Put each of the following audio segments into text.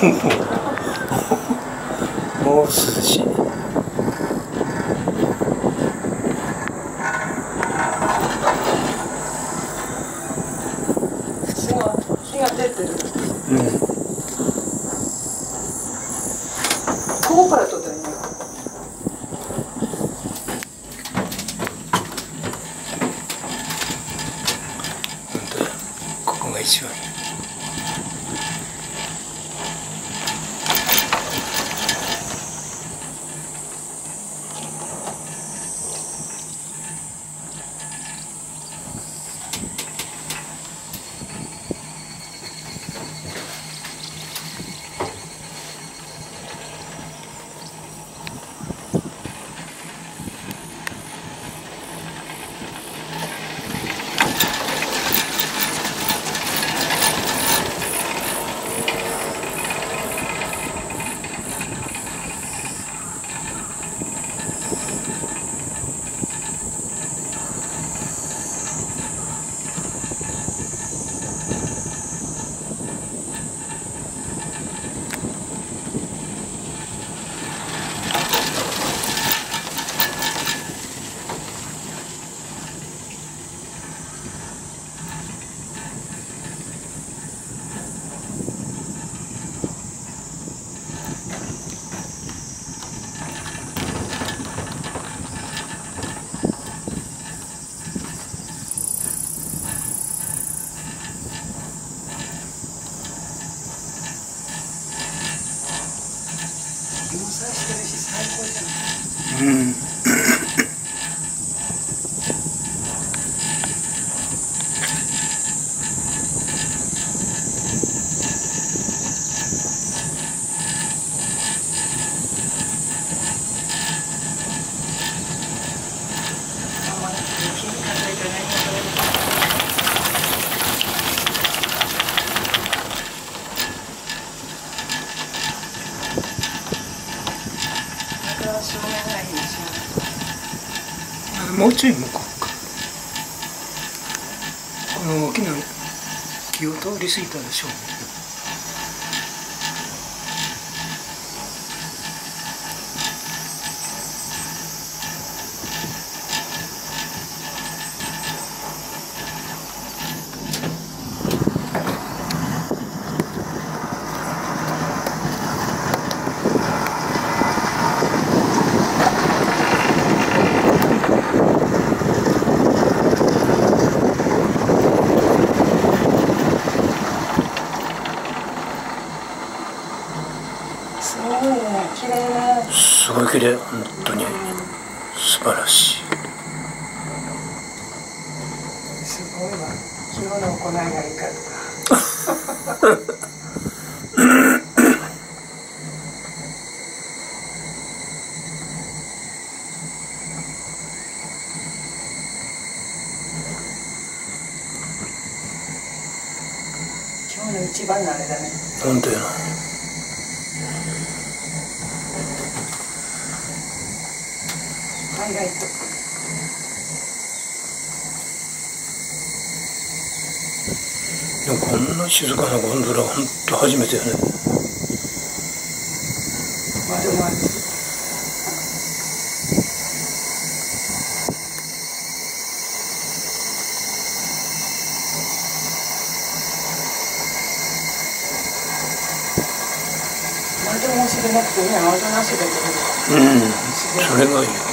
もう涼しい火が火が出てる。うん。ここから撮ったらいいの本当だここが一番いい日もさしてるし最高じゃないうんあんまり気にかけてねこれは照明がいいですよもうちょい向こうか。この大きな木を通り過ぎたでしょうすごいね綺麗本当に。素晴らしい。すごいわ。今日の行いがいいかとか 今日の一番のあれだね。本当やなハイライトでもこんな静かなゴンドラ本当初めてやね。窓もある窓もしれなくてね窓なしで出るうん。それがいい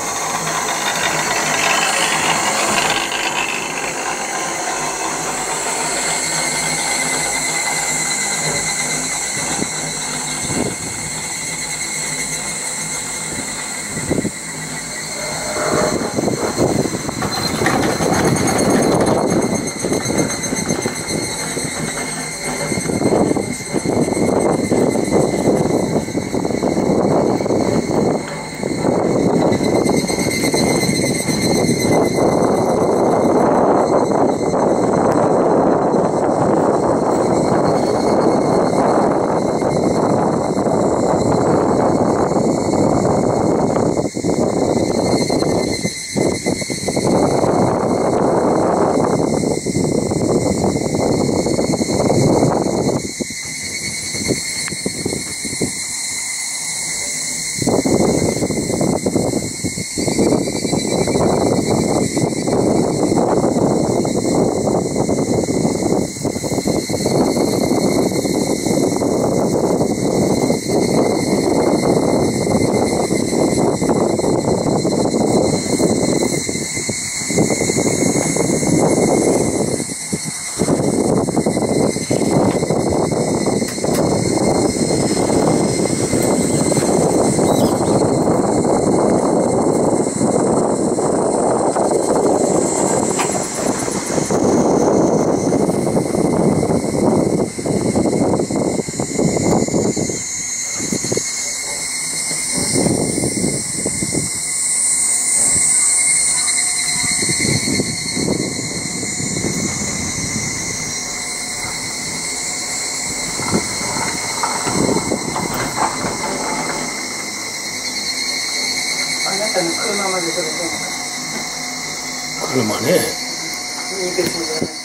ったの車までそれ車ね。いいですよね